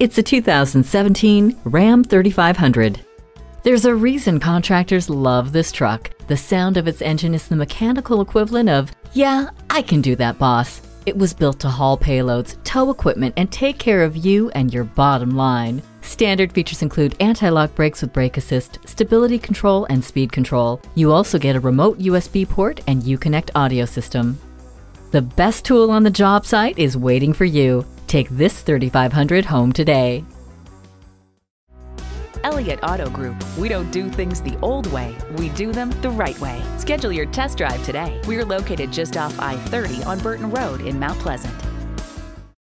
It's a 2017 Ram 3500. There's a reason contractors love this truck. The sound of its engine is the mechanical equivalent of, yeah, I can do that, boss. It was built to haul payloads, tow equipment, and take care of you and your bottom line. Standard features include anti-lock brakes with brake assist, stability control, and speed control. You also get a remote USB port and Uconnect audio system. The best tool on the job site is waiting for you. Take this 3500 home today. Elliott Auto Group. We don't do things the old way, we do them the right way. Schedule your test drive today. We're located just off I 30 on Burton Road in Mount Pleasant.